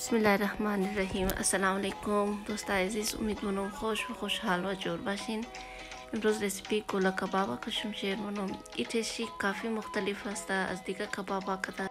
بسم الله الرحمن الرحیم السلام علیکم دوست عزیز امیدوارم خوش و خوشحال و جور باشین امروز رسیپی گولا کبابا کشم شیر منم ای تشی کافی مختلف هسته از دیگه کبابا کده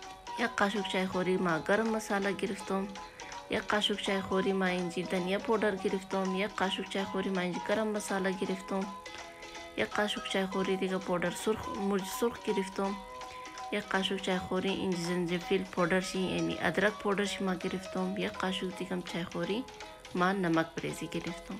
یک قاشق چای خوری ما گرم مساله گرفتم یک قاشق چای خوری ما اینجی دنیا پودر گرفتم یک قاشق چای خوری ما اینجی گرم مساله گرفتم یک قاشق چای خوری دیگه پودر سرخ مرج سرخ گرفتم یک قاشق چای خوری اینجی زنجفیل پودر شی یعنی ادرک پودر شی ما گرفتم یک قاشق دیگه چای خوری ما نمک بریزی گرفتم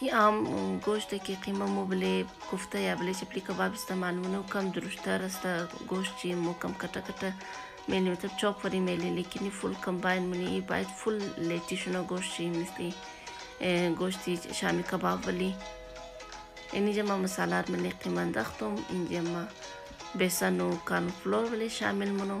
ای عام گوشت که قیمه مو بله کوفته یا بله چپلی کباب استعمال مو نو کم درشتر است گوشت چی مو کم کٹا کٹا میلی مطلب چوپ وری میلی لیکن فل کمباین منی ای باید فل لیتی شنو گوشت چی مثلی گوشتی شامی کباب ولی اینی جمع مسالار منی قیمه اندختم این جمع بیسن و کارن فلور ولی شامل منو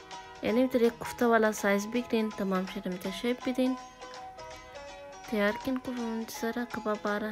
یعنی در یک کوفته والا سایز بگیرین تمام شیر می تشیب بدین تیار کن کو سرا کباب آرا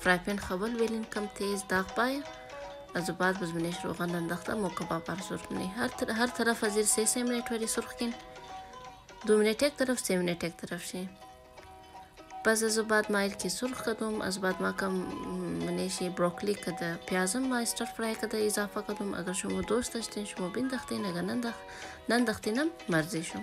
فرای پین خبل ویلین کم تیز داغ پای از بعد بزمینش روغن انداخته مو کباب بر سرخ کنی هر, تر... هر طرف از زیر سه سه منیت وری سرخ کن دو منیت یک طرف سه منیت یک طرف شین پس از بعد ما که سرخ کدم از بعد ما کم منیشی بروکلی کده پیازم ما استر فرای کده اضافه کدم اگر شما دوست داشتین شما بندختین اگر نندخ نندختینم مرزی شما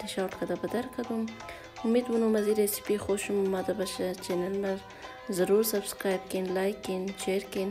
د شارټ کده بدر کدم امید منو مزید ریسیپی خوش ما د بشه چینل مر ضرور سبسکرایب کین لایک کین شیر کین